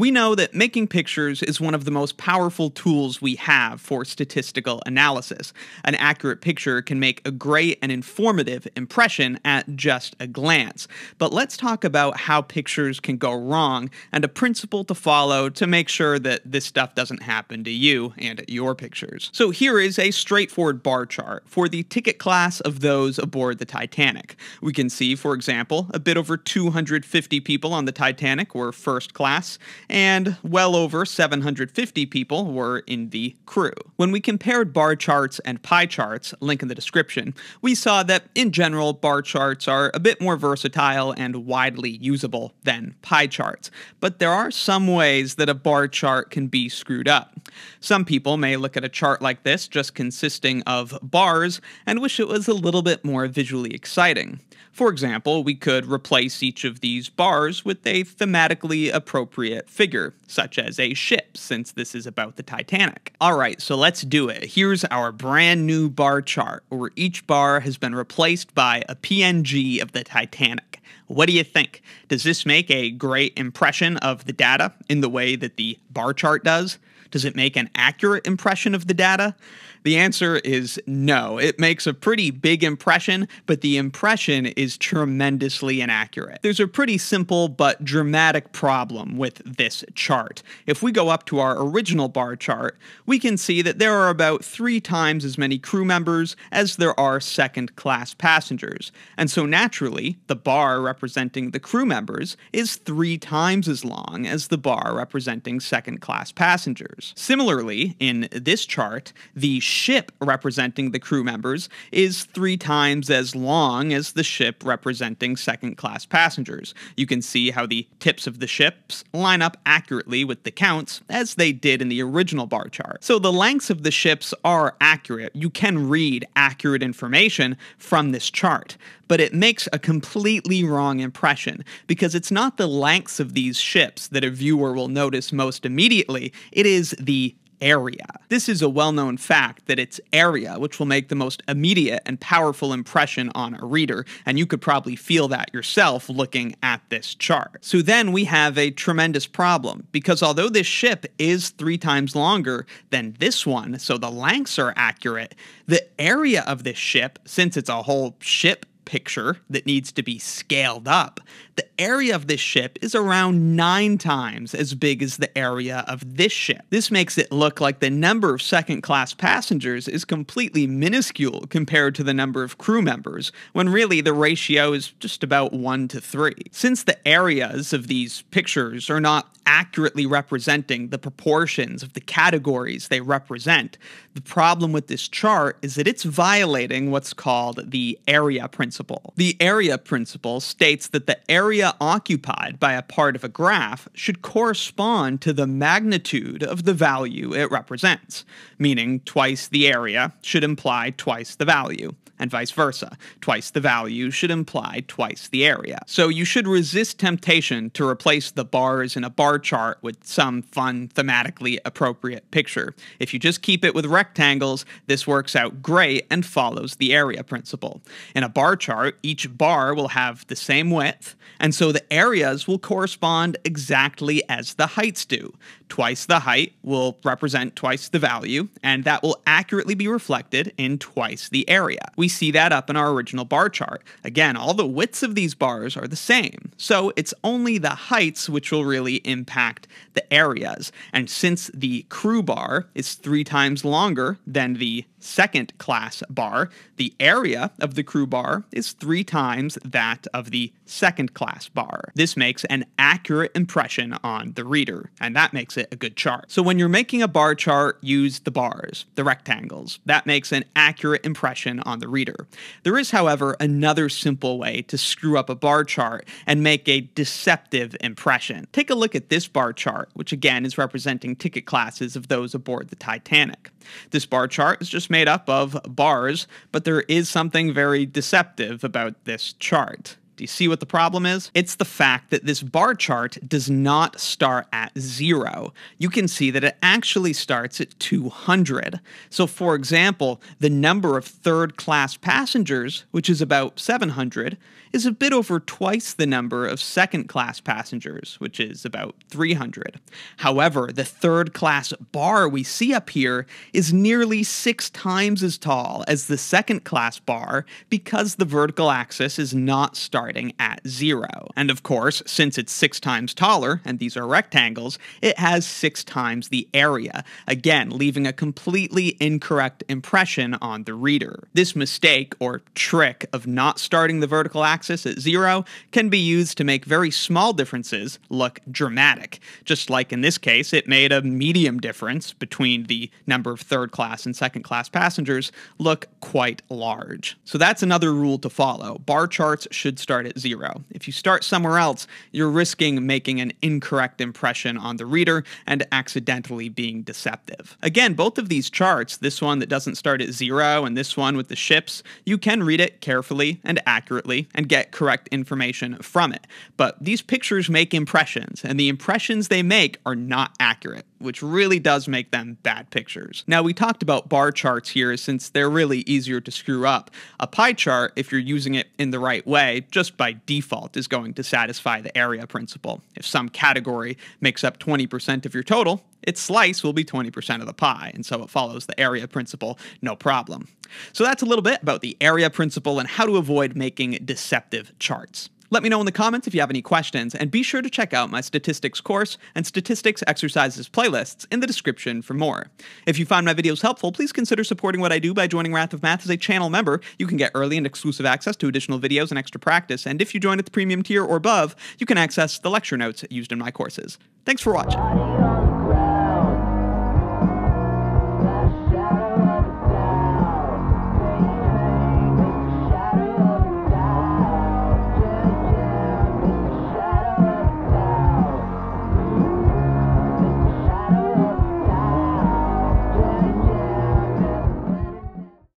We know that making pictures is one of the most powerful tools we have for statistical analysis. An accurate picture can make a great and informative impression at just a glance. But let's talk about how pictures can go wrong and a principle to follow to make sure that this stuff doesn't happen to you and your pictures. So here is a straightforward bar chart for the ticket class of those aboard the Titanic. We can see, for example, a bit over 250 people on the Titanic were first class and well over 750 people were in the crew. When we compared bar charts and pie charts, link in the description, we saw that in general bar charts are a bit more versatile and widely usable than pie charts, but there are some ways that a bar chart can be screwed up. Some people may look at a chart like this just consisting of bars and wish it was a little bit more visually exciting. For example, we could replace each of these bars with a thematically appropriate figure, such as a ship, since this is about the Titanic. Alright, so let's do it. Here's our brand new bar chart, where each bar has been replaced by a PNG of the Titanic. What do you think? Does this make a great impression of the data in the way that the bar chart does? Does it make an accurate impression of the data? The answer is no. It makes a pretty big impression, but the impression is tremendously inaccurate. There's a pretty simple but dramatic problem with this chart. If we go up to our original bar chart, we can see that there are about three times as many crew members as there are second class passengers. And so naturally, the bar representing the crew members is three times as long as the bar representing second class passengers. Similarly, in this chart, the ship representing the crew members is three times as long as the ship representing second class passengers. You can see how the tips of the ships line up accurately with the counts as they did in the original bar chart. So the lengths of the ships are accurate. You can read accurate information from this chart but it makes a completely wrong impression because it's not the lengths of these ships that a viewer will notice most immediately, it is the area. This is a well known fact that it's area which will make the most immediate and powerful impression on a reader, and you could probably feel that yourself looking at this chart. So then we have a tremendous problem, because although this ship is three times longer than this one, so the lengths are accurate, the area of this ship, since it's a whole ship picture that needs to be scaled up, the area of this ship is around nine times as big as the area of this ship. This makes it look like the number of second class passengers is completely minuscule compared to the number of crew members, when really the ratio is just about 1 to 3. Since the areas of these pictures are not accurately representing the proportions of the categories they represent, the problem with this chart is that it's violating what's called the area principle. The area principle states that the area occupied by a part of a graph should correspond to the magnitude of the value it represents, meaning twice the area should imply twice the value and vice versa. Twice the value should imply twice the area. So you should resist temptation to replace the bars in a bar chart with some fun, thematically appropriate picture. If you just keep it with rectangles, this works out great and follows the area principle. In a bar chart, each bar will have the same width, and so the areas will correspond exactly as the heights do. Twice the height will represent twice the value, and that will accurately be reflected in twice the area. We see that up in our original bar chart. Again, all the widths of these bars are the same, so it's only the heights which will really impact the areas. And since the crew bar is three times longer than the second class bar, the area of the crew bar is three times that of the second class bar. This makes an accurate impression on the reader, and that makes it a good chart. So when you're making a bar chart, use the bars, the rectangles. That makes an accurate impression on the reader. There is, however, another simple way to screw up a bar chart and make a deceptive impression. Take a look at this bar chart, which again is representing ticket classes of those aboard the Titanic. This bar chart is just made up of bars, but there is something very deceptive about this chart. Do you see what the problem is? It's the fact that this bar chart does not start at zero. You can see that it actually starts at 200. So, for example, the number of third class passengers, which is about 700, is a bit over twice the number of second class passengers, which is about 300. However, the third class bar we see up here is nearly six times as tall as the second class bar because the vertical axis is not starting at zero. And of course, since it's six times taller, and these are rectangles, it has six times the area, again, leaving a completely incorrect impression on the reader. This mistake, or trick, of not starting the vertical axis at zero can be used to make very small differences look dramatic. Just like in this case, it made a medium difference between the number of third class and second class passengers look quite large. So that's another rule to follow. Bar charts should start at zero. If you start somewhere else, you're risking making an incorrect impression on the reader and accidentally being deceptive. Again, both of these charts, this one that doesn't start at zero and this one with the ships, you can read it carefully and accurately and get correct information from it. But these pictures make impressions, and the impressions they make are not accurate which really does make them bad pictures. Now, we talked about bar charts here since they're really easier to screw up. A pie chart, if you're using it in the right way, just by default is going to satisfy the area principle. If some category makes up 20% of your total, its slice will be 20% of the pie, and so it follows the area principle no problem. So that's a little bit about the area principle and how to avoid making deceptive charts. Let me know in the comments if you have any questions, and be sure to check out my statistics course and statistics exercises playlists in the description for more. If you find my videos helpful, please consider supporting what I do by joining Wrath of Math as a channel member. You can get early and exclusive access to additional videos and extra practice, and if you join at the premium tier or above, you can access the lecture notes used in my courses. Thanks for watching.